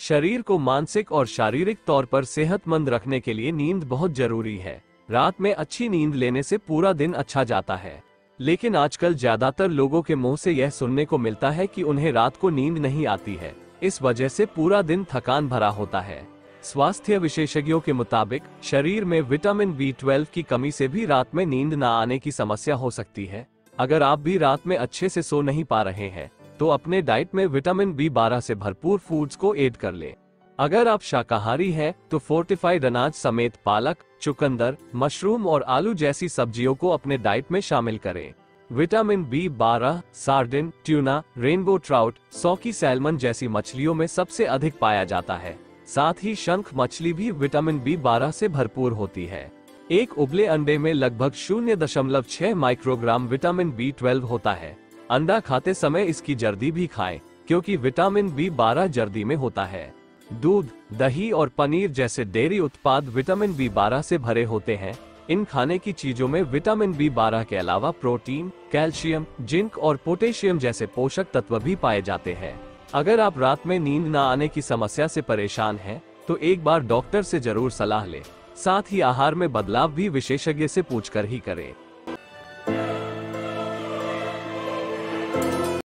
शरीर को मानसिक और शारीरिक तौर पर सेहतमंद रखने के लिए नींद बहुत ज़रूरी है। रात में अच्छी नींद लेने से पूरा दिन अच्छा जाता है। लेकिन आजकल ज़्यादातर लोगों के मुँह से यह सुनने को मिलता है कि उन्हें रात को नींद नहीं आती है। इस वजह से पूरा दिन थकान भरा होता है। स्वास्थ्य विशेषज्ञों के मुताबिक, शरीर में विटामिन बी ट्वेल्व की कमी से भी रात में नींद न आने की समस्या हो सकती है। अगर आप भी रात में अच्छे से सो नहीं पा रहे हैं तो अपने डाइट में विटामिन बी बारह से भरपूर फूड्स को एड कर लें। अगर आप शाकाहारी हैं, तो फोर्टिफाइड अनाज समेत पालक चुकंदर मशरूम और आलू जैसी सब्जियों को अपने डाइट में शामिल करें। विटामिन बी बारह sardine tuna rainbow trout sockeye salmon जैसी मछलियों में सबसे अधिक पाया जाता है। साथ ही शंख मछली भी विटामिन बी बारह से भरपूर होती है। एक उबले अंडे में लगभग शून्य दशमलव छह माइक्रोग्राम विटामिन बी ट्वेल्व होता है। अंडा खाते समय इसकी जर्दी भी खाएँ क्योंकि विटामिन बी बारह जर्दी में होता है। दूध दही और पनीर जैसे डेयरी उत्पाद विटामिन बी बारह से भरे होते हैं। इन खाने की चीज़ों में विटामिन बी बारह के अलावा प्रोटीन कैल्शियम जिंक और पोटेशियम जैसे पोषक तत्व भी पाए जाते हैं। अगर आप रात में नींद न आने की समस्या से परेशान हैं, तो एक बार डॉक्टर से ज़रूर सलाह लें। साथ ही आहार में बदलाव भी विशेषज्ञ से पूछकर ही करें। Bye.